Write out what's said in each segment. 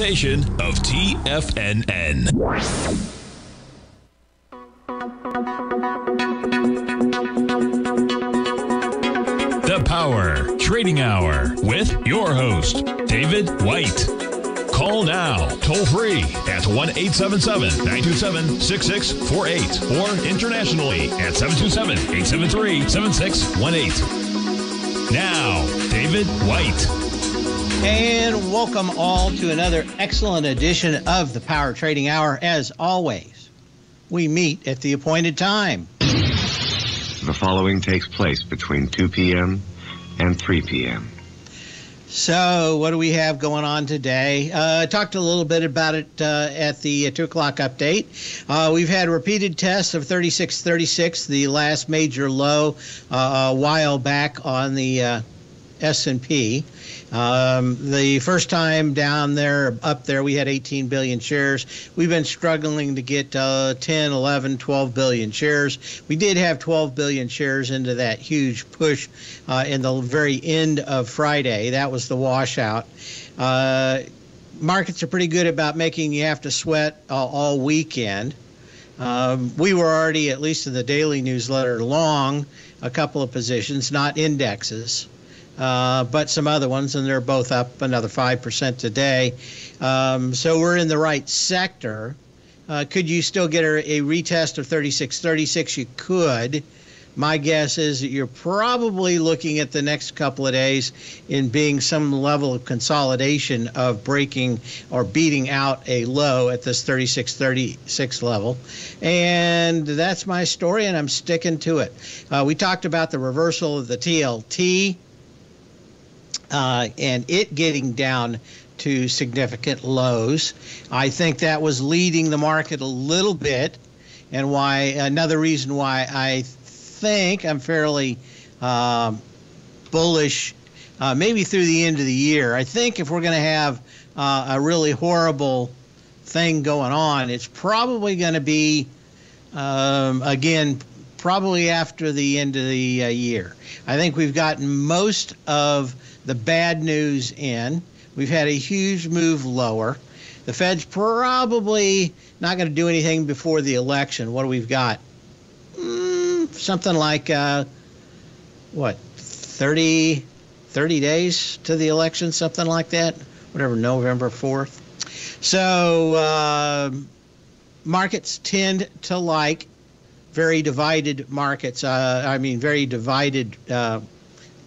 Of TFNN. The Power Trading Hour with your host, David White. Call now, toll free at 1 877 927 6648 or internationally at 727 873 7618. Now, David White. And welcome all to another excellent edition of the Power Trading Hour. As always, we meet at the appointed time. The following takes place between 2 p.m. and 3 p.m. So, what do we have going on today? Uh, I talked a little bit about it uh, at the uh, 2 o'clock update. Uh, we've had repeated tests of 3636, the last major low uh, a while back on the uh, S&P. Um, the first time down there, up there, we had 18 billion shares. We've been struggling to get uh, 10, 11, 12 billion shares. We did have 12 billion shares into that huge push uh, in the very end of Friday. That was the washout. Uh, markets are pretty good about making you have to sweat uh, all weekend. Um, we were already, at least in the daily newsletter, long a couple of positions, not indexes uh, but some other ones, and they're both up another 5% today. Um, so we're in the right sector. Uh, could you still get a, a retest of 3636? You could. My guess is that you're probably looking at the next couple of days in being some level of consolidation of breaking or beating out a low at this 3636 level. And that's my story, and I'm sticking to it. Uh, we talked about the reversal of the TLT uh, and it getting down to significant lows. I think that was leading the market a little bit, and why another reason why I think I'm fairly um, bullish, uh, maybe through the end of the year. I think if we're going to have uh, a really horrible thing going on, it's probably going to be um, again probably after the end of the uh, year. I think we've gotten most of the bad news in. We've had a huge move lower. The Fed's probably not going to do anything before the election. What do we've got? Mm, something like, uh, what, 30, 30 days to the election, something like that? Whatever, November 4th. So uh, markets tend to like very divided markets. Uh, I mean, very divided uh,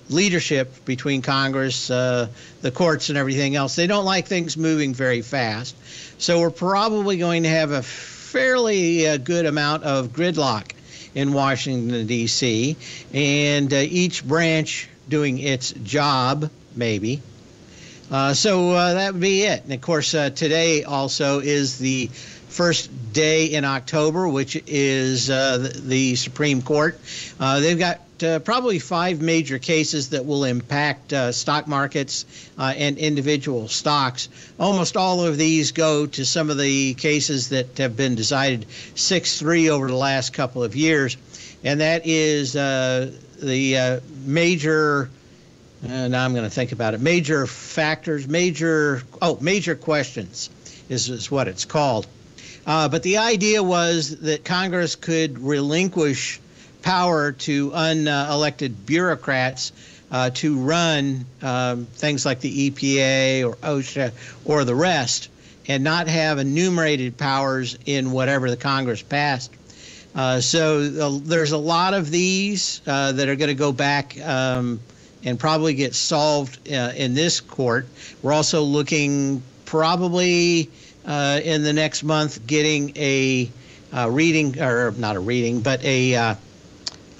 leadership between Congress, uh, the courts, and everything else. They don't like things moving very fast. So we're probably going to have a fairly uh, good amount of gridlock in Washington, D.C., and uh, each branch doing its job, maybe. Uh, so uh, that would be it. And of course, uh, today also is the first day in October, which is the, the Supreme Court. they've got uh, probably five major cases that will impact uh, stock markets uh, and individual stocks. Almost all of these go to some of the cases that have been decided 6 3 over the last couple of years. And that is uh, the uh, major, uh, now I'm going to think about it, major factors, major, oh, major questions is, is what it's called. but the idea was that Congress could relinquish power to unelected bureaucrats uh, to run um, things like the EPA or OSHA or the rest and not have enumerated powers in whatever the Congress passed. Uh, so uh, there's a lot of these uh, that are going to go back um, and probably get solved uh, in this court. We're also looking probably uh, in the next month getting a reading, or not a reading, but a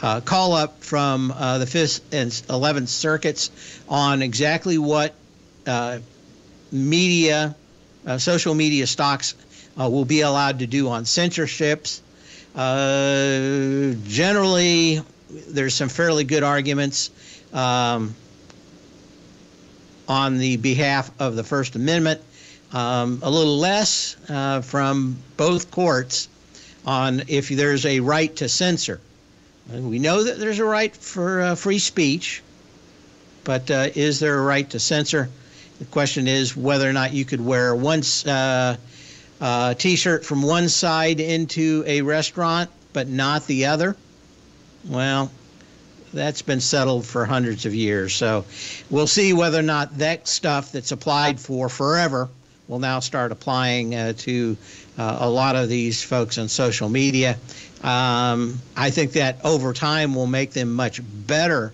uh, call up from uh, the Fifth and Eleventh Circuits on exactly what uh, media, uh, social media stocks uh, will be allowed to do on censorships. Uh, generally, there's some fairly good arguments um, on the behalf of the First Amendment. Um, a little less from both courts on if there's a right to censor. We know that there's a right for uh, free speech, but uh, is there a right to censor? The question is whether or not you could wear one uh, uh, t-shirt from one side into a restaurant but not the other. Well, that's been settled for hundreds of years. So we'll see whether or not that stuff that's applied for forever will now start applying uh, to uh, a lot of these folks on social media. Um, I think that over time will make them much better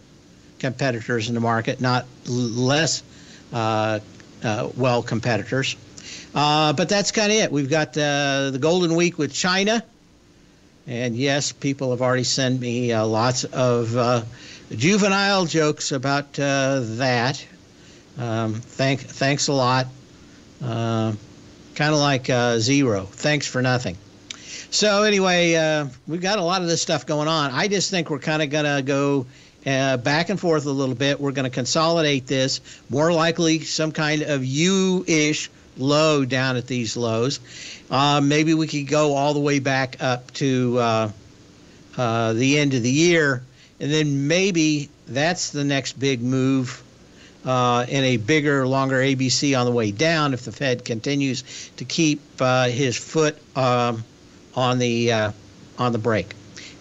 competitors in the market, not less uh, uh, well competitors. Uh, but that's kind of it. We've got uh, the Golden Week with China. And yes, people have already sent me uh, lots of uh, juvenile jokes about that. Um, thank, thanks a lot. Kind of like zero. Thanks for nothing. So anyway, uh, we've got a lot of this stuff going on. I just think we're kind of gonna go back and forth a little bit. We're going to consolidate this. More likely, some kind of U-ish low down at these lows. Uh, maybe we could go all the way back up to uh, uh, the end of the year, and then maybe that's the next big move uh, in a bigger, longer ABC on the way down if the Fed continues to keep uh, his foot um, on the uh, on the brake.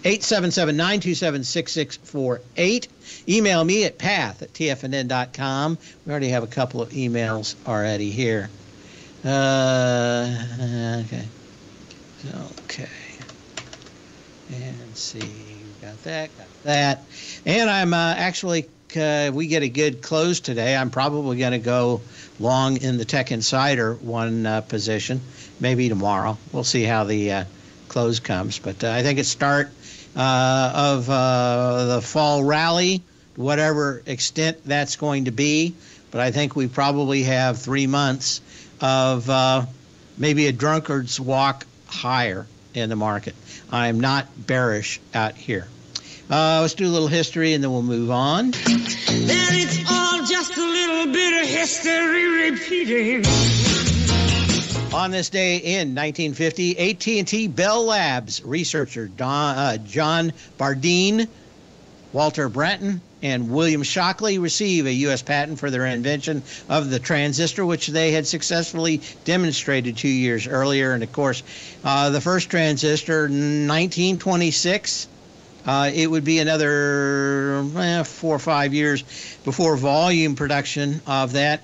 877-927-6648. Email me at path at tfnn.com. We already have a couple of emails already here. Uh, okay. Okay. And see, got that, got that. And I'm uh, actually, uh, we get a good close today. I'm probably going to go long in the Tech Insider one uh, position, maybe tomorrow. We'll see how the uh, close comes. But uh, I think it's start uh, of the fall rally, whatever extent that's going to be. But I think we probably have three months of uh, maybe a drunkard's walk higher in the market. I'm not bearish out here. Uh, let's do a little history and then we'll move on. It's all just a little bit of history repeating. On this day in 1950, AT&T Bell Labs researcher Don, uh, John Bardeen, Walter Brattain, and William Shockley receive a U.S. patent for their invention of the transistor, which they had successfully demonstrated two years earlier. And of course, uh, the first transistor, 1926. Uh, it would be another eh, four or five years before volume production of that,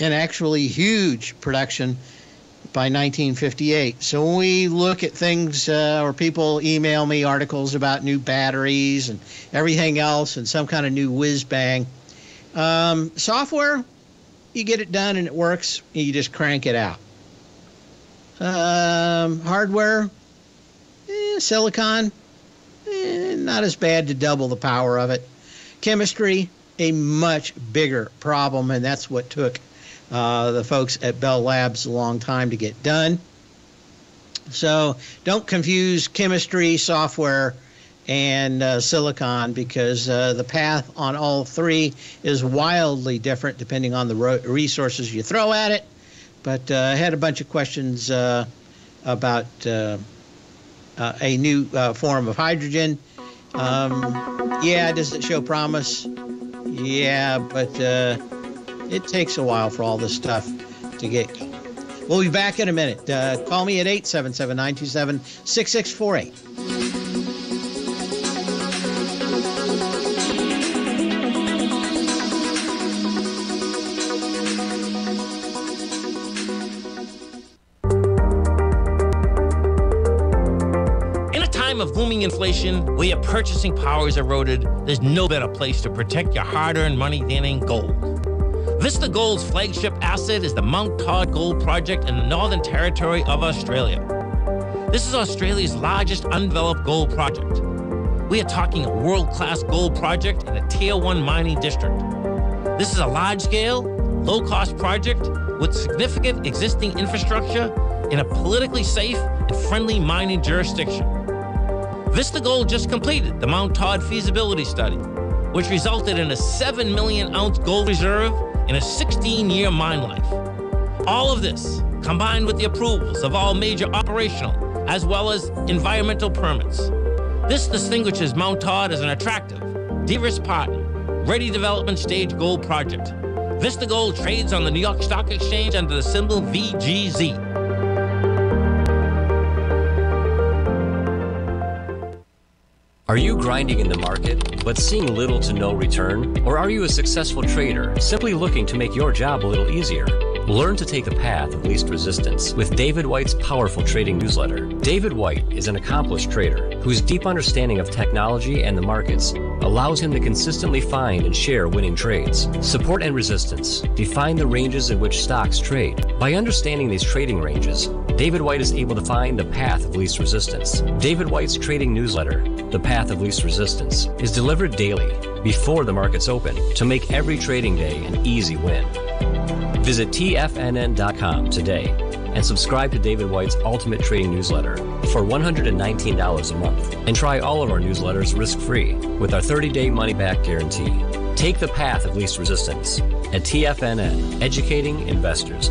and actually huge production by 1958. So when we look at things, uh, or people email me articles about new batteries and everything else, and some kind of new whiz bang, um, software, you get it done and it works, and you just crank it out. Um, hardware, eh, silicon, eh, not as bad to double the power of it. Chemistry, a much bigger problem, and that's what took uh, the folks at Bell Labs a long time to get done. So don't confuse chemistry, software, and uh, silicon because uh, the path on all three is wildly different depending on the ro- resources you throw at it. But uh, I had a bunch of questions uh, about uh, a new form of hydrogen. Um, yeah, does it show promise? Yeah, but it takes a while for all this stuff to get. We'll be back in a minute. Uh, call me at 877 927 6648. of booming inflation, where your purchasing power is eroded, there's no better place to protect your hard earned money than in gold. Vista Gold's flagship asset is the Mount Todd Gold Project in the Northern Territory of Australia. This is Australia's largest undeveloped gold project. We are talking a world class gold project in a Tier 1 mining district. This is a large scale, low cost project with significant existing infrastructure in a politically safe and friendly mining jurisdiction. Vista Gold just completed the Mount Todd feasibility study, which resulted in a 7 million ounce gold reserve in a 16 year mine life. All of this, combined with the approvals of all major operational as well as environmental permits. This distinguishes Mount Todd as an attractive, de risk partner, ready development stage gold project Vista Gold trades on the New York Stock Exchange under the symbol VGZ. Are you grinding in the market, but seeing little to no return? Or are you a successful trader, simply looking to make your job a little easier? Learn to take the path of least resistance with David White's powerful trading newsletter. David White is an accomplished trader whose deep understanding of technology and the markets allows him to consistently find and share winning trades. Support and resistance define the ranges in which stocks trade. By understanding these trading ranges, David White is able to find the path of least resistance. David White's trading newsletter, The Path of Least Resistance, is delivered daily before the markets open to make every trading day an easy win. Visit TFNN.com today and subscribe to David White's Ultimate Trading Newsletter for $119 a month. And try all of our newsletters risk free with our 30 day money back guarantee. Take the path of least resistance at TFNN, educating investors.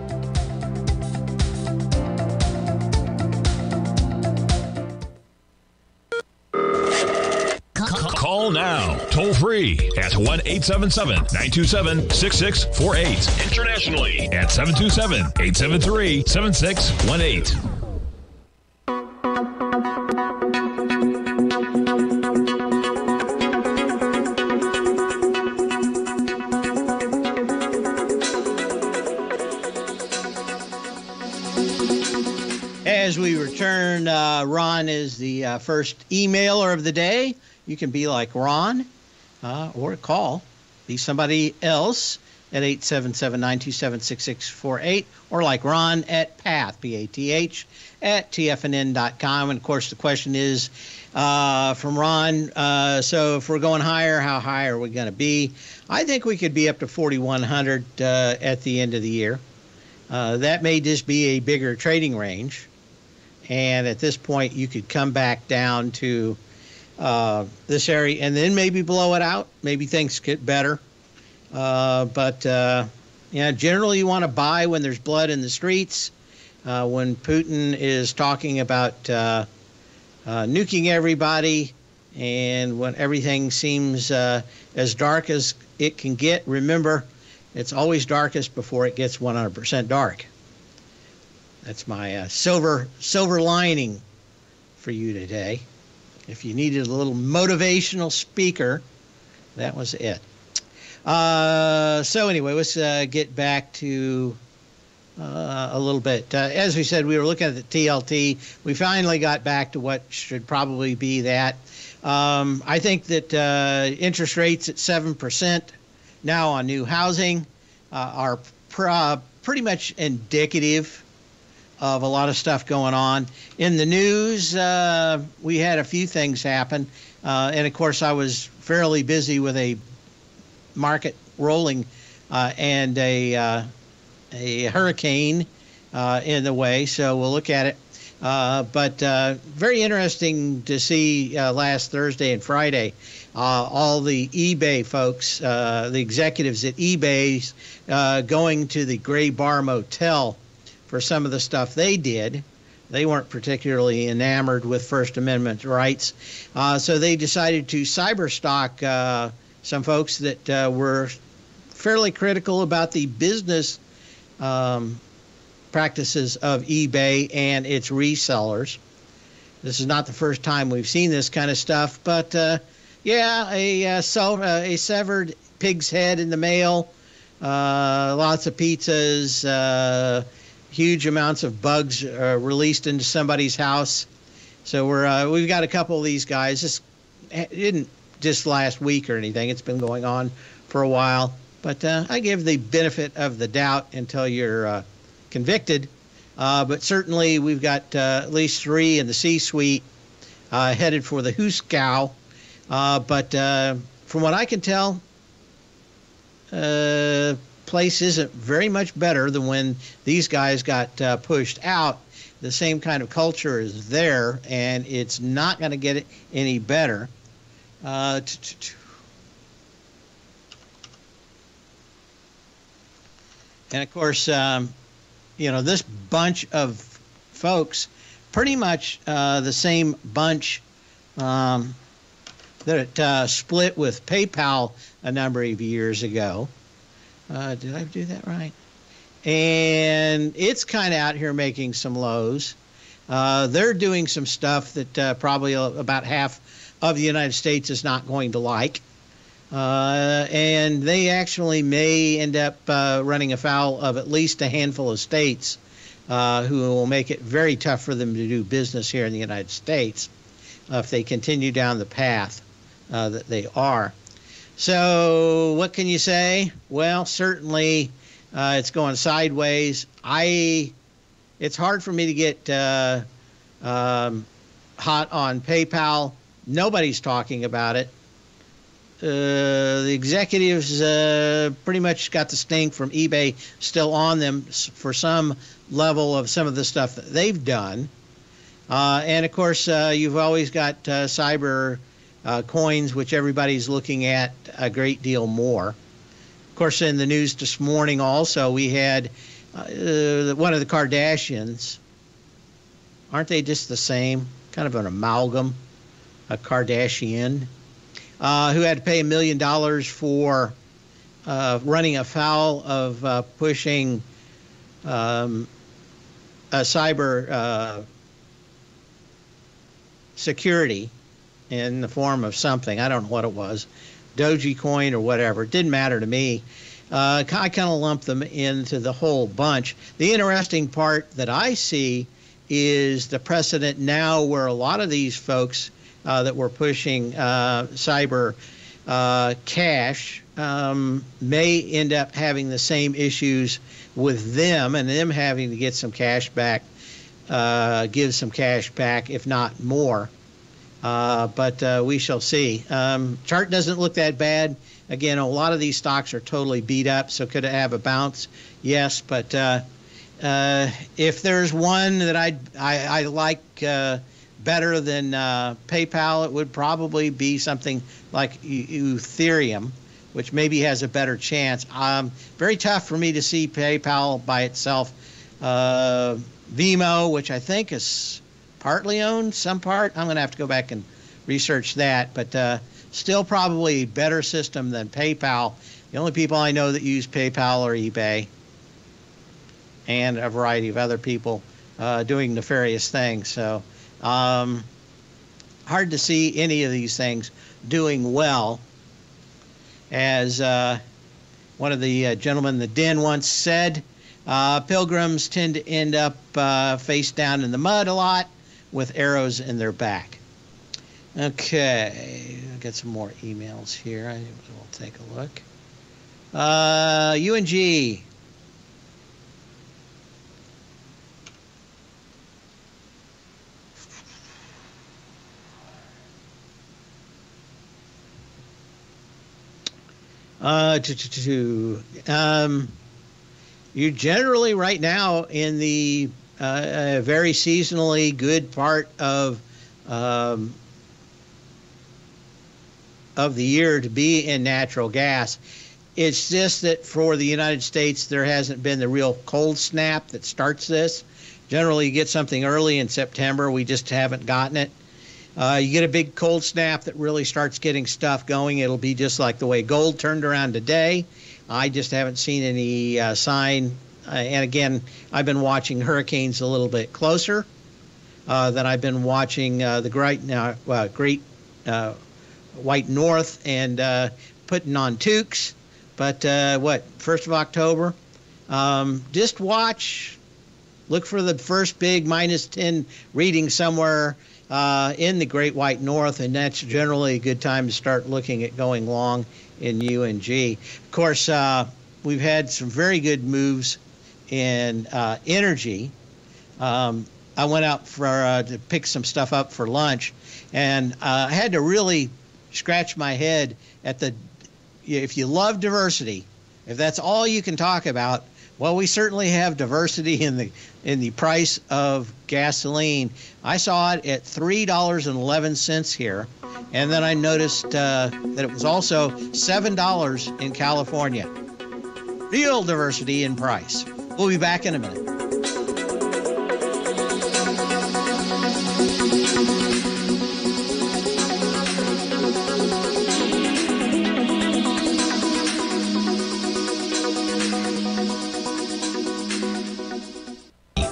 Toll free at 1 877 927 6648. Internationally at 727 873 7618. As we return, uh, Ron is the uh, first emailer of the day. You can be like Ron uh, or call, be somebody else at 877-927-6648 or like Ron at PATH, P-A-T-H, at tfnn.com. And, of course, the question is uh, from Ron, uh, so if we're going higher, how high are we going to be? I think we could be up to 4,100 uh, at the end of the year. Uh, that may just be a bigger trading range. And at this point, you could come back down to uh, this area and then maybe blow it out. Maybe things get better. Uh, but uh, yeah, generally you want to buy when there's blood in the streets. Uh, when Putin is talking about uh, nuking everybody, and when everything seems as dark as it can get, remember, it's always darkest before it gets 100% dark. That's my silver silver lining for you today. If you needed a little motivational speaker, that was it. Uh, so anyway, let's uh, get back to uh, a little bit. Uh, as we said, we were looking at the TLT. We finally got back to what should probably be that. Um, I think that uh, interest rates at seven percent now on new housing uh, are pr- pretty much indicative of a lot of stuff going on. In the news, uh, we had a few things happen. Uh, and of course, I was fairly busy with a market rolling uh, and a, uh, a hurricane uh, in the way. So we'll look at it. Uh, but very interesting to see last Thursday and Friday all the eBay folks, the executives at eBay, going to the Gray Bar Motel for some of the stuff they did. They weren't particularly enamored with First Amendment rights. Uh, so they decided to cyberstalk uh, some folks that uh, were fairly critical about the business um, practices of eBay and its resellers. This is not the first time we've seen this kind of stuff, but uh, yeah, a, uh, uh, a severed pig's head in the mail, lots of pizzas, huge amounts of bugs uh, released into somebody's house. So we're uh, we've got a couple of these guys. This didn't just last week or anything. It's been going on for a while. But uh, I give the benefit of the doubt until you're uh, convicted. Uh, but certainly we've got uh, at least three in the C-suite uh, headed for the Hooskow. Uh, but from what I can tell, place isn't very much better than when these guys got pushed out. The same kind of culture is there, and it's not going to get any better. Uh, and of course, um, you know, this bunch of folks, pretty much uh, the same bunch um, that uh, split with PayPal a number of years ago. Uh, did I do that right? And it's kind of out here making some lows. Uh, they're doing some stuff that uh, probably about half of the United States is not going to like. Uh, and they actually may end up uh, running afoul of at least a handful of states uh, who will make it very tough for them to do business here in the United States if they continue down the path that they are. So, what can you say? Well, certainly uh, it's going sideways. I, it's hard for me to get uh, um, hot on PayPal Nobody's talking about it. Uh, the executives uh, pretty much got the stink from eBay still on them for some level of some of the stuff that they've done. Uh, and of course, uh, you've always got cyber uh, coins, which everybody's looking at a great deal more. Of course, in the news this morning, also, we had one of the Kardashians. Aren't they just the same? Kind of an amalgam a Kardashian, uh, who had to pay a million dollars for uh, running afoul of uh, pushing um, a cyber uh, security in the form of something. I don't know what it was, Doji Dogecoin or whatever. It didn't matter to me. Uh, I kind of lumped them into the whole bunch. The interesting part that I see is the precedent now where a lot of these folks uh, that were pushing uh, cyber uh, cash um, may end up having the same issues with them and them having to get some cash back, uh, give some cash back, if not more. Uh, but uh, we shall see. Um, chart doesn't look that bad. Again, a lot of these stocks are totally beat up, so could it have a bounce? Yes, but if there's one that I'd, I, I like better than uh, PayPal, it would probably be something like Ethereum, which maybe has a better chance. Um, very tough for me to see PayPal by itself. Uh, Venmo, which I think is partly owned, some part. I'm going to have to go back and research that, but uh, still probably better system than PayPal. The only people I know that use PayPal are eBay and a variety of other people uh, doing nefarious things. So um, hard to see any of these things doing well. As uh, one of the uh, gentlemen in the den once said, uh, pilgrims tend to end up uh, face down in the mud a lot with arrows in their back. Okay, I'll get some more emails here. I will take a look. Uh, UNG Uh, to, to, to, um, you're generally right now in the uh, very seasonally good part of um, of the year to be in natural gas. It's just that for the United States, there hasn't been the real cold snap that starts this. Generally, you get something early in September. We just haven't gotten it. Uh, you get a big cold snap that really starts getting stuff going. It'll be just like the way gold turned around today. I just haven't seen any uh, sign. Uh, and again, I've been watching hurricanes a little bit closer uh, than I've been watching uh, the great, uh, great white north and putting on toques, but uh, what first of October? Um, just watch. Look for the first big minus ten reading somewhere uh, in the Great White North, and that's generally a good time to start looking at going long in UNG. Of course, uh, we've had some very good moves in uh, energy. Um, I went out for uh, to pick some stuff up for lunch, and uh, I had to really scratch my head at the. If you love diversity, if that's all you can talk about, well, we certainly have diversity in the in the price of gasoline. I saw it at three dollars and eleven cents here, and then I noticed uh, that it was also seven dollars in California. Real diversity in price. We'll be back in a minute.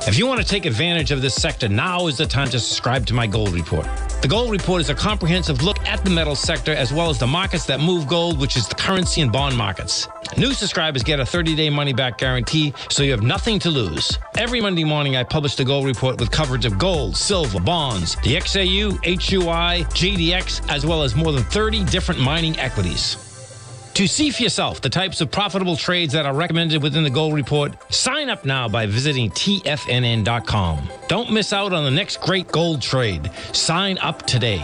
If you want to take advantage of this sector, now is the time to subscribe to my Gold Report. The Gold Report is a comprehensive look at the metal sector as well as the markets that move gold, which is the currency and bond markets. New subscribers get a 30 day money back guarantee, so you have nothing to lose. Every Monday morning, I publish the Gold Report with coverage of gold, silver, bonds, the XAU, HUI, GDX, as well as more than 30 different mining equities. To see for yourself the types of profitable trades that are recommended within the Gold Report, sign up now by visiting TFNN.com. Don't miss out on the next great gold trade. Sign up today.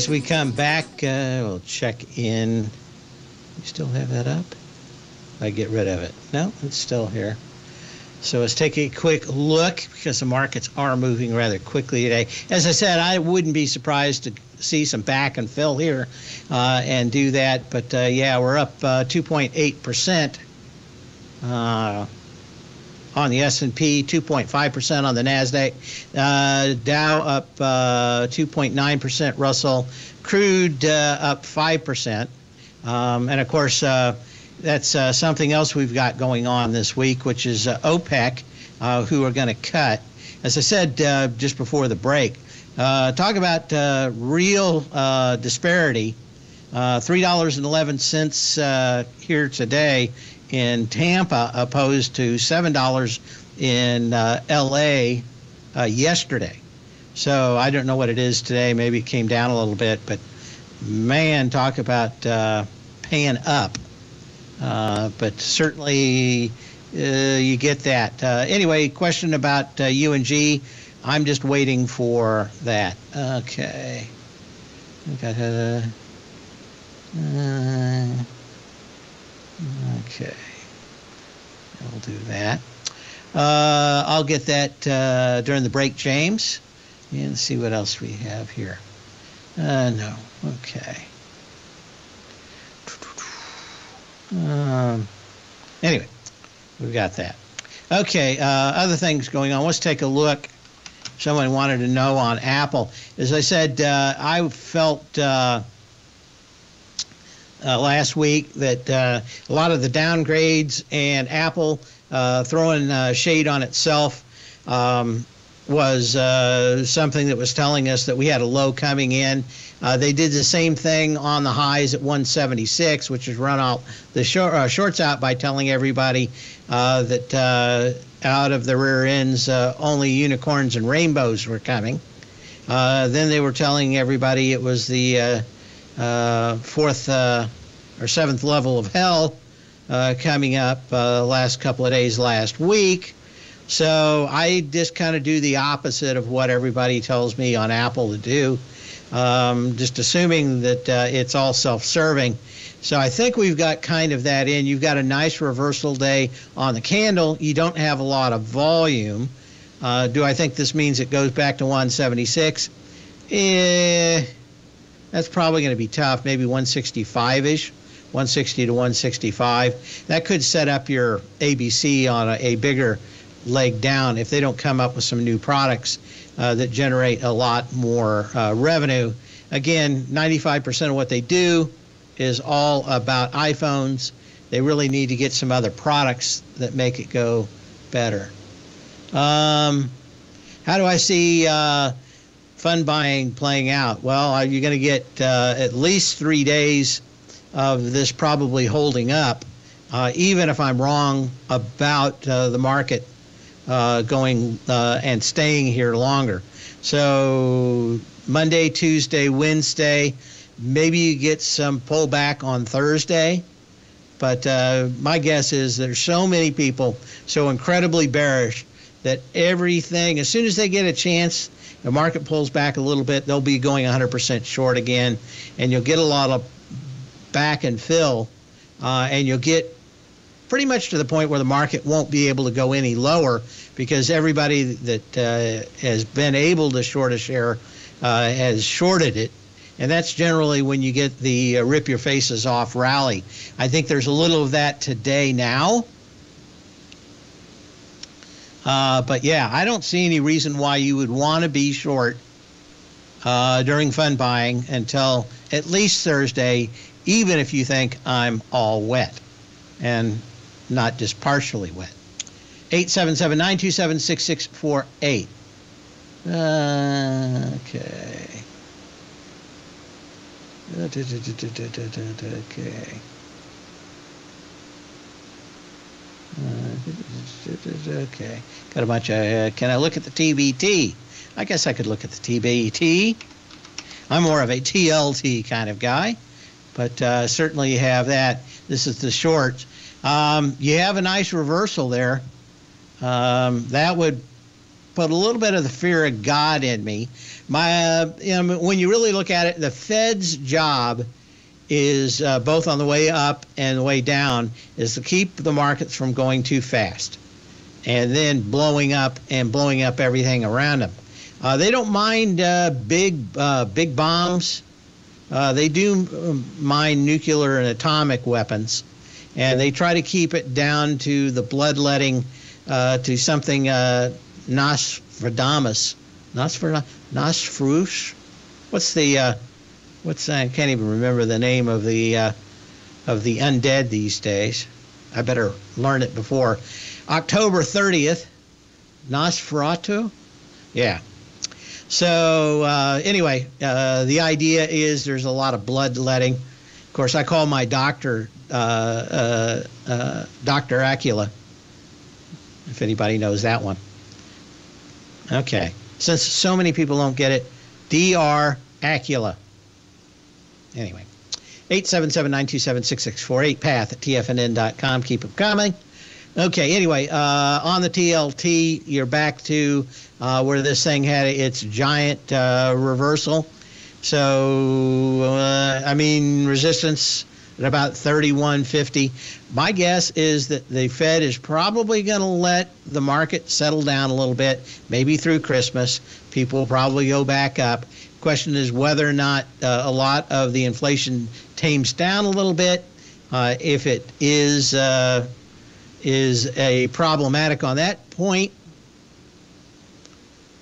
As we come back, uh, we'll check in. You still have that up? I get rid of it. No, it's still here. So let's take a quick look because the markets are moving rather quickly today. As I said, I wouldn't be surprised to see some back and fill here uh, and do that. But uh, yeah, we're up uh, 2.8 percent uh, on the S&P, 2.5 percent on the Nasdaq, uh, Dow up uh, 2.9 percent, Russell, crude up 5 percent, um, and of course that's uh, something else we've got going on this week, which is uh, OPEC, uh, who are going to cut. As I said uh, just before the break, uh, talk about uh, real disparity. Uh, $3.11 uh, here today in Tampa, opposed to $7 in uh, LA uh, yesterday. So I don't know what it is today. Maybe it came down a little bit, but man, talk about uh, paying up. Uh, but certainly uh, you get that. Uh, anyway, question about UNG. I'm just waiting for that. Okay. Okay. Uh, okay. I'll do that. Uh, I'll get that uh, during the break, James, and see what else we have here. Uh, no. Okay. Um, anyway, we've got that. Okay. Uh, other things going on. Let's take a look. Someone wanted to know on Apple. As I said, uh, I felt uh, last week that uh, a lot of the downgrades and Apple uh, throwing uh, shade on itself um, was uh, something that was telling us that we had a low coming in. Uh, they did the same thing on the highs at 176, which is run out the short, uh, shorts out by telling everybody that out of the rear ends only unicorns and rainbows were coming. Then they were telling everybody it was the fourth uh, or seventh level of hell uh, coming up uh, last couple of days last week. So I just kind of do the opposite of what everybody tells me on Apple to do, um, just assuming that uh, it's all self serving. So I think we've got kind of that in. You've got a nice reversal day on the candle. You don't have a lot of volume. Uh, do I think this means it goes back to 176? Eh, that's probably going to be tough. Maybe 165 ish, 160 to 165. That could set up your ABC on a, a bigger leg down if they don't come up with some new products uh, that generate a lot more uh, revenue. Again, 95% of what they do is all about iPhones. They really need to get some other products that make it go better. Um, how do I see uh, fund buying playing out? Well, are you going to get uh, at least three days of this probably holding up, uh, even if I'm wrong about uh, the market uh, going uh, and staying here longer. So Monday, Tuesday, Wednesday, maybe you get some pullback on Thursday. But uh, my guess is there's so many people so incredibly bearish that everything, as soon as they get a chance, the market pulls back a little bit, they'll be going 100% short again, and you'll get a lot of back and fill, uh, and you'll get pretty much to the point where the market won't be able to go any lower because everybody that uh, has been able to short a share uh, has shorted it. And that's generally when you get the uh, rip your faces off rally. I think there's a little of that today now. Uh, but yeah, I don't see any reason why you would want to be short uh, during fund buying until at least Thursday, even if you think I'm all wet and not just partially wet. 877 927 6648. Okay. Okay. Okay. Got a bunch of. Uh, can I look at the TBT? I guess I could look at the TBT. I'm more of a TLT kind of guy, but uh, certainly you have that. This is the short. Um, you have a nice reversal there. Um, that would put a little bit of the fear of God in me. My, uh, you know, when you really look at it, the Fed's job is uh, both on the way up and the way down is to keep the markets from going too fast and then blowing up and blowing up everything around them. Uh, they don't mind uh, big uh, big bombs. Uh, they do um, mind nuclear and atomic weapons, and they try to keep it down to the bloodletting uh, to something Nostradamus. Nosfer Nosferus? What's the what's I can't even remember the name of the uh, of the undead these days. I better learn it before October 30th. Nosferatu, yeah. So uh, anyway, uh, the idea is there's a lot of bloodletting Of course, I call my doctor uh, uh, uh, Dr. Acula, if anybody knows that one. Okay. Since so many people don't get it, Dr. Acula. Anyway, 877-927-6648, path at tfnn.com. Keep them coming. Okay, anyway, uh, on the TLT, you're back to uh, where this thing had its giant uh, reversal. So, uh, I mean, resistance at about 31.50. My guess is that the Fed is probably going to let the market settle down a little bit, maybe through Christmas. People will probably go back up. Question is whether or not uh, a lot of the inflation tames down a little bit. Uh, if it is uh, is a problematic on that point,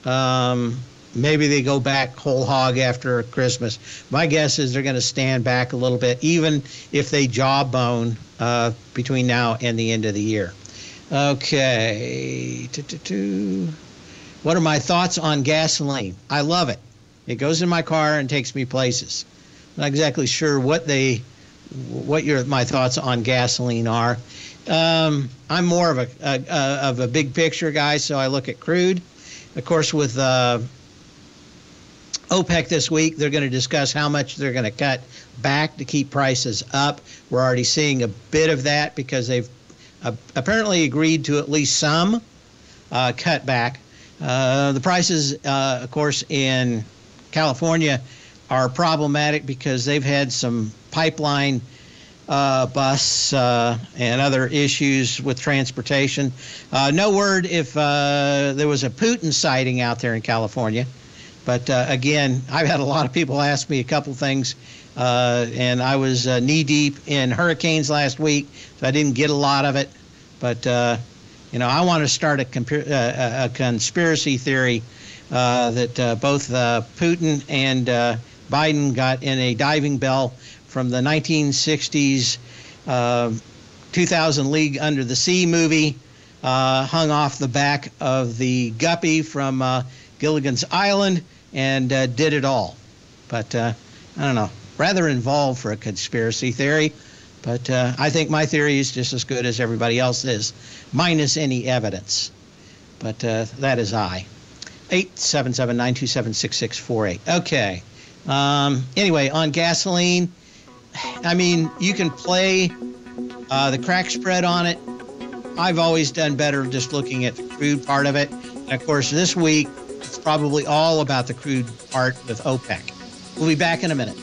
um, maybe they go back whole hog after Christmas. My guess is they're going to stand back a little bit, even if they jawbone uh, between now and the end of the year. Okay. What are my thoughts on gasoline? I love it. It goes in my car and takes me places. I'm not exactly sure what they, what your my thoughts on gasoline are. Um, I'm more of a, a, a, of a big picture guy, so I look at crude. Of course, with uh, OPEC this week, they're going to discuss how much they're going to cut back to keep prices up. We're already seeing a bit of that because they've uh, apparently agreed to at least some uh, cut back. Uh, the prices, uh, of course, in California are problematic because they've had some pipeline uh, busts uh, and other issues with transportation. Uh, no word if uh, there was a Putin sighting out there in California. But uh, again, I've had a lot of people ask me a couple things, uh, and I was knee deep in hurricanes last week, so I didn't get a lot of it. But you know, I want to start a, comp- a conspiracy theory that both Putin and Biden got in a diving bell from the 1960s uh, 2000 League Under the Sea movie, uh, hung off the back of the guppy from uh, Gilligan's Island, and uh, did it all. But uh, I don't know, rather involved for a conspiracy theory. But uh, I think my theory is just as good as everybody else's, minus any evidence. But that is I. 877 927 6648. Okay. Um, anyway, on gasoline, I mean, you can play uh, the crack spread on it. I've always done better just looking at the crude part of it. And of course, this week, it's probably all about the crude part with OPEC. We'll be back in a minute.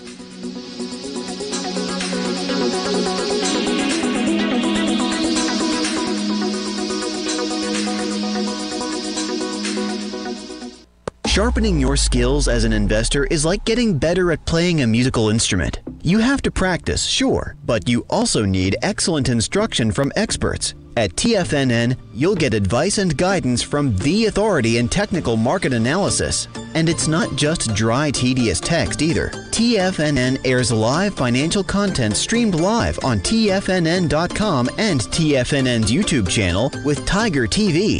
Sharpening your skills as an investor is like getting better at playing a musical instrument. You have to practice, sure, but you also need excellent instruction from experts. At TFNN, you'll get advice and guidance from the authority in technical market analysis. And it's not just dry, tedious text either. TFNN airs live financial content streamed live on TFNN.com and TFNN's YouTube channel with Tiger TV,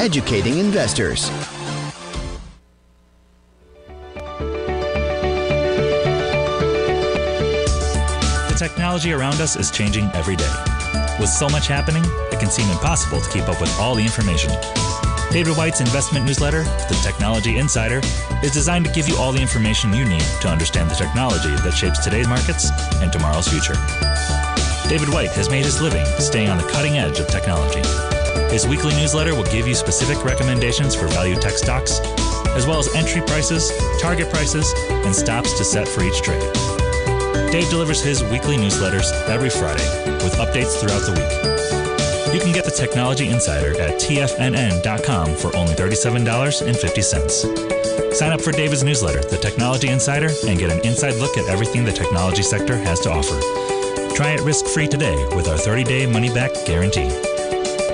educating investors. The technology around us is changing every day. With so much happening, it can seem impossible to keep up with all the information. David White's investment newsletter, The Technology Insider, is designed to give you all the information you need to understand the technology that shapes today's markets and tomorrow's future. David White has made his living staying on the cutting edge of technology. His weekly newsletter will give you specific recommendations for value tech stocks, as well as entry prices, target prices, and stops to set for each trade. Dave delivers his weekly newsletters every Friday with updates throughout the week. You can get the Technology Insider at tfnn.com for only $37.50. Sign up for David's newsletter, The Technology Insider, and get an inside look at everything the technology sector has to offer. Try it risk free today with our 30 day money back guarantee.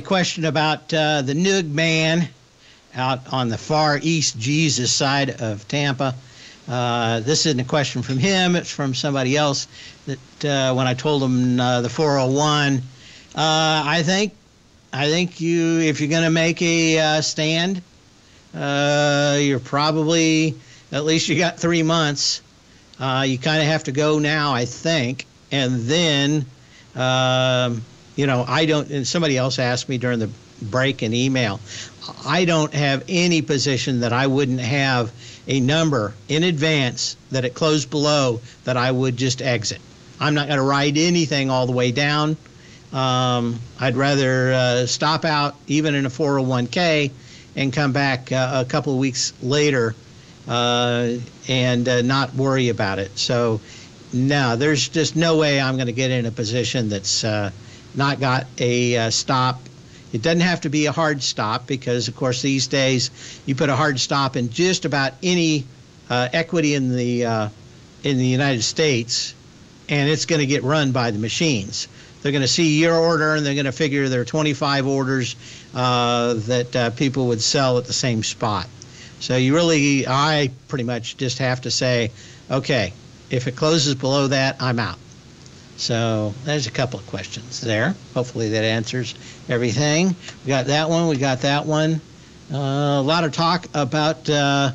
Question about uh, the Noog Man out on the far east Jesus side of Tampa. Uh, this isn't a question from him, it's from somebody else that uh, when I told him uh, the 401, uh, I think I think you if you're going to make a uh, stand, you're probably at least you got three months. you kind of have to go now, I think, and then um, you know I don't. And somebody else asked me during the break in email. I don't have any position that I wouldn't have a number in advance that it closed below that I would just exit. I'm not going to ride anything all the way down. Um, I'd rather uh, stop out even in a 401k and come back uh, a couple of weeks later uh, and uh, not worry about it. So, no, there's just no way I'm going to get in a position that's uh, not got a uh, stop it doesn't have to be a hard stop because, of course, these days you put a hard stop in just about any uh, equity in the uh, in the United States, and it's going to get run by the machines. They're going to see your order and they're going to figure there are 25 orders uh, that uh, people would sell at the same spot. So you really, I pretty much just have to say, okay, if it closes below that, I'm out. So there's a couple of questions there. Hopefully that answers everything. We got that one. We got that one. Uh, a lot of talk about uh,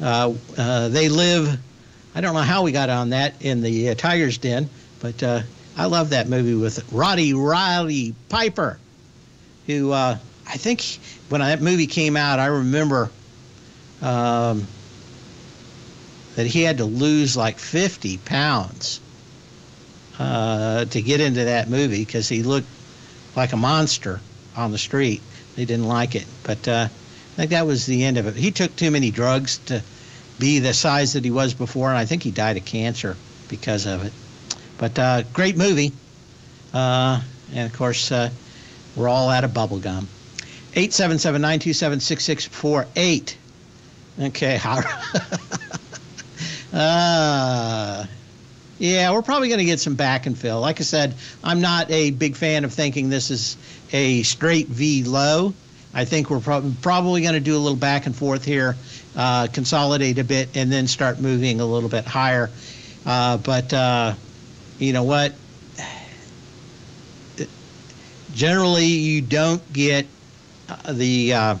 uh, uh they live. I don't know how we got on that in the uh, Tiger's Den, but uh, I love that movie with Roddy Riley Piper, who I think when that movie came out, I remember um, that he had to lose like 50 pounds uh, to get into that movie because he looked like a monster on the street. They didn't like it, but uh, I think that was the end of it. He took too many drugs to be the size that he was before, and I think he died of cancer because of it. But uh, great movie, uh, and of course uh, we're all out of bubble gum. 877-927-6648. Okay, uh, yeah, we're probably going to get some back and fill. Like I said, I'm not a big fan of thinking this is a straight V low. I think we're prob- probably going to do a little back and forth here, uh, consolidate a bit, and then start moving a little bit higher. Uh, but uh, you know what? Generally, you don't get uh, the uh,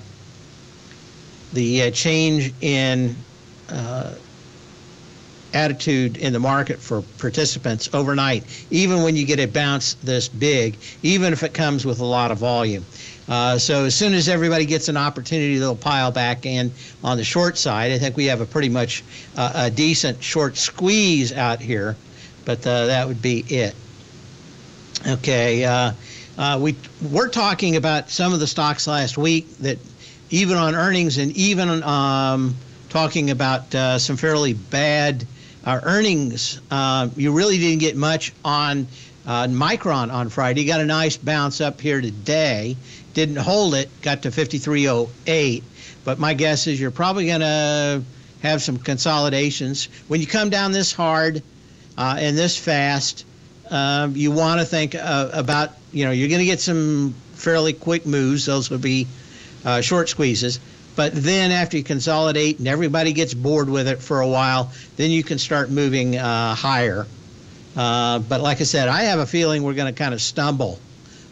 the uh, change in attitude in the market for participants overnight, even when you get a bounce this big, even if it comes with a lot of volume. Uh, so as soon as everybody gets an opportunity, they'll pile back in on the short side. I think we have a pretty much uh, a decent short squeeze out here, but uh, that would be it. Okay, uh, uh, we we're talking about some of the stocks last week that even on earnings and even um, talking about uh, some fairly bad our earnings, uh, you really didn't get much on uh, Micron on Friday. Got a nice bounce up here today. Didn't hold it, got to 5308. But my guess is you're probably going to have some consolidations. When you come down this hard uh, and this fast, uh, you want to think uh, about, you know, you're going to get some fairly quick moves. Those would be uh, short squeezes. But then after you consolidate and everybody gets bored with it for a while, then you can start moving uh, higher. Uh, but like I said, I have a feeling we're going to kind of stumble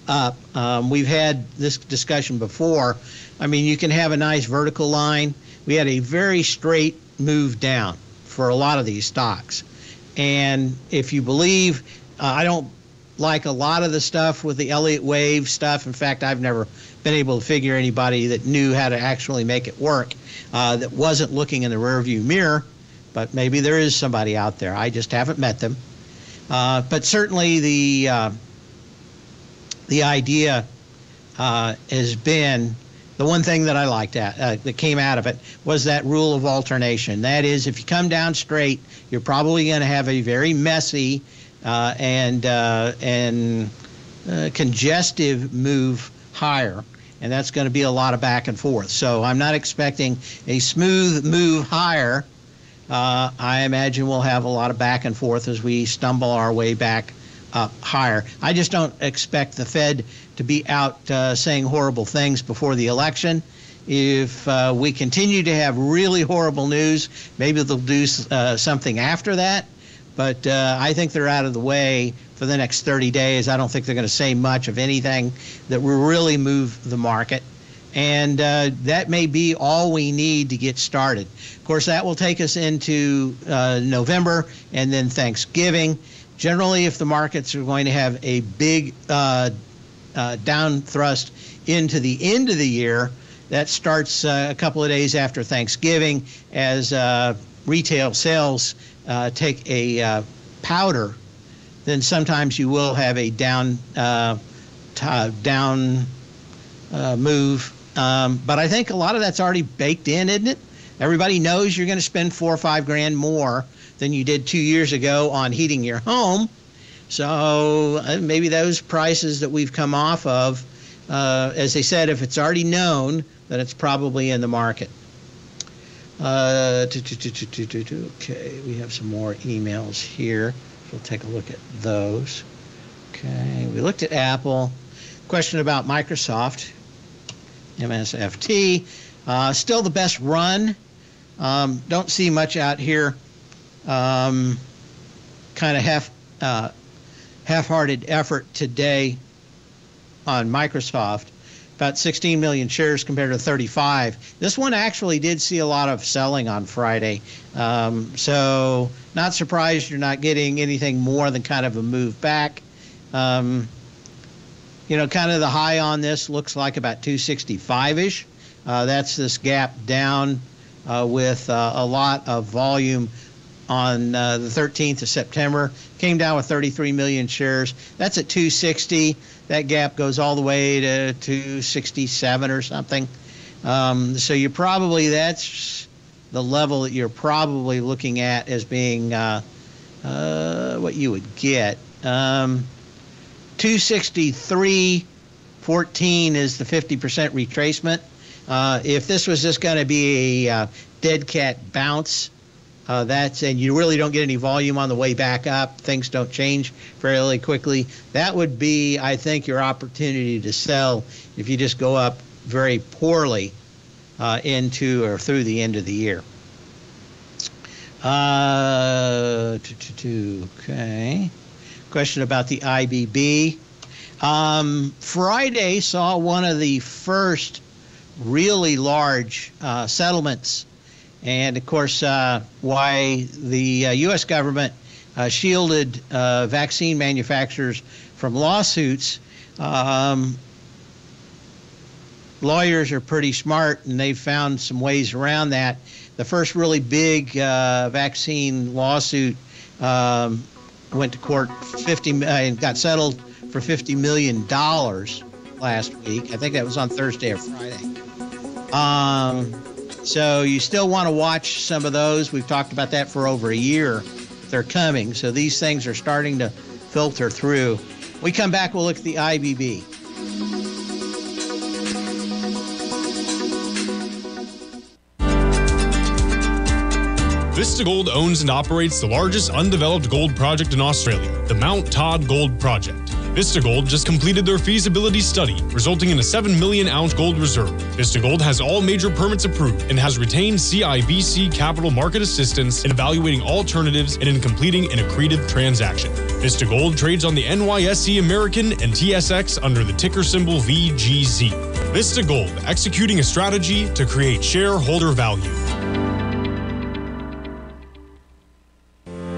up. Um, we've had this discussion before. I mean, you can have a nice vertical line. We had a very straight move down for a lot of these stocks. And if you believe, uh, I don't like a lot of the stuff with the Elliott wave stuff. In fact, I've never been able to figure anybody that knew how to actually make it work uh, that wasn't looking in the rearview mirror. But maybe there is somebody out there. I just haven't met them. Uh, but certainly the uh, the idea uh, has been the one thing that I liked at, uh, that came out of it was that rule of alternation. That is, if you come down straight, you're probably going to have a very messy uh, and and congestive move higher, and that's going to be a lot of back and forth. So I'm not expecting a smooth move higher. Uh, I imagine we'll have a lot of back and forth as we stumble our way back up higher. I just don't expect the Fed to be out uh, saying horrible things before the election. If uh, we continue to have really horrible news, maybe they'll do uh, something after that. But uh, I think they're out of the way for the next 30 days. I don't think they're going to say much of anything that will really move the market. And uh, that may be all we need to get started. Of course, that will take us into uh, November and then Thanksgiving. Generally, if the markets are going to have a big uh, uh, down thrust into the end of the year, that starts uh, a couple of days after Thanksgiving as uh, retail sales take a powder. Then sometimes you will have a down t- down move. Um, but I think a lot of that's already baked in, isn't it? Everybody knows you're going to spend four or five grand more than you did two years ago on heating your home. So uh, maybe those prices that we've come off of, uh, as they said, if it's already known, then it's probably in the market. Uh, okay, we have some more emails here. We'll take a look at those. Okay, we looked at Apple. Question about Microsoft, MSFT. Uh, still the best run. Um, don't see much out here um, kind of half uh, half-hearted effort today on Microsoft. About 16 million shares compared to 35. This one actually did see a lot of selling on Friday, um, so not surprised you're not getting anything more than kind of a move back. Um, you know, kind of the high on this looks like about 265 ish. Uh, that's this gap down uh, with uh, a lot of volume on uh, the 13th of September. Came down with 33 million shares. That's at 260. That gap goes all the way to 267 or something. Um, so you probably that's the level that you're probably looking at as being uh, uh, what you would get. Um, 263.14 is the 50% retracement. Uh, if this was just going to be a uh, dead cat bounce, uh, that's and you really don't get any volume on the way back up. Things don't change fairly quickly. That would be, I think, your opportunity to sell if you just go up very poorly uh, into or through the end of the year. Uh, okay. Question about the IBB. Um, Friday saw one of the first really large uh, settlements and of course, uh, why the uh, U.S. government uh, shielded uh, vaccine manufacturers from lawsuits. Um, lawyers are pretty smart, and they've found some ways around that. The first really big uh, vaccine lawsuit um, went to court 50 and got settled for 50 million dollars last week. I think that was on Thursday or Friday. Um, so you still want to watch some of those. We've talked about that for over a year. they're coming. So these things are starting to filter through. We come back, we'll look at the IBB. Vista Gold owns and operates the largest undeveloped gold project in Australia, the Mount Todd Gold Project. Vista Gold just completed their feasibility study, resulting in a 7 million ounce gold reserve. Vista Gold has all major permits approved and has retained CIBC capital market assistance in evaluating alternatives and in completing an accretive transaction. Vista Gold trades on the NYSE American and TSX under the ticker symbol VGZ. Vista Gold, executing a strategy to create shareholder value.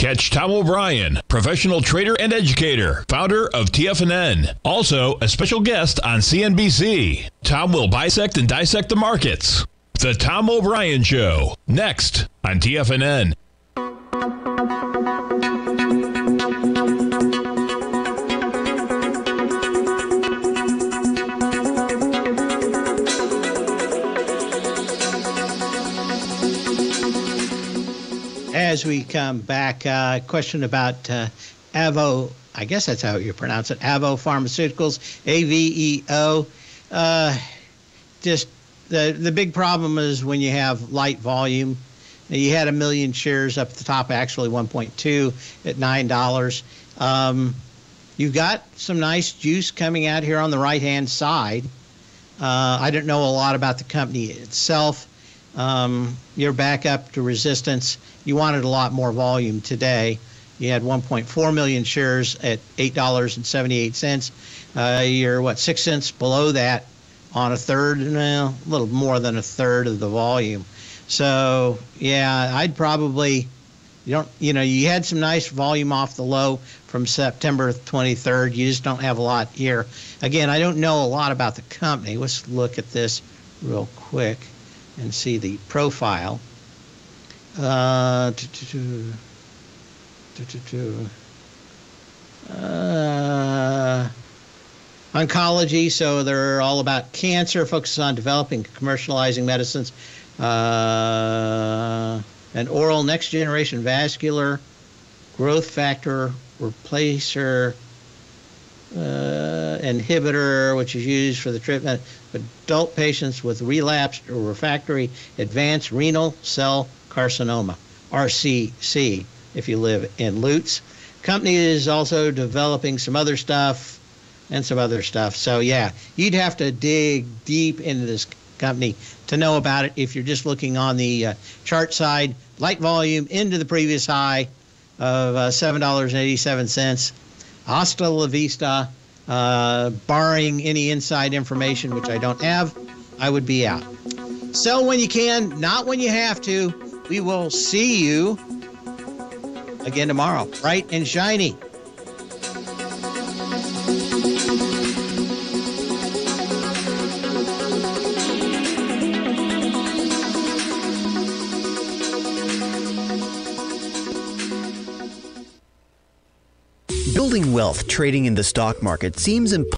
Catch Tom O'Brien, professional trader and educator, founder of TFNN. Also, a special guest on CNBC. Tom will bisect and dissect the markets. The Tom O'Brien Show, next on TFNN. As we come back, uh, question about uh, Avo. I guess that's how you pronounce it. Avo Pharmaceuticals, A V E O. Uh, just the the big problem is when you have light volume. You had a million shares up at the top, actually 1.2 at nine dollars. Um, you've got some nice juice coming out here on the right hand side. Uh, I don't know a lot about the company itself. Um, you're back up to resistance. You wanted a lot more volume today. You had 1.4 million shares at $8.78. Uh, you're, what, six cents below that on a third, well, a little more than a third of the volume. So, yeah, I'd probably, you don't, you know, you had some nice volume off the low from September 23rd. You just don't have a lot here. Again, I don't know a lot about the company. Let's look at this real quick and see the profile. Uh, uh, oncology, so they're all about cancer, focuses on developing, commercializing medicines, uh, and oral next generation vascular growth factor replacer uh, inhibitor, which is used for the treatment adult patients with relapsed or refractory advanced renal cell carcinoma, RCC, if you live in Lutz. Company is also developing some other stuff and some other stuff. So, yeah, you'd have to dig deep into this company to know about it if you're just looking on the uh, chart side. Light volume into the previous high of uh, $7.87. Hasta la vista. Uh, barring any inside information, which I don't have, I would be out. Sell when you can, not when you have to. We will see you again tomorrow, bright and shiny. Wealth trading in the stock market seems impossible.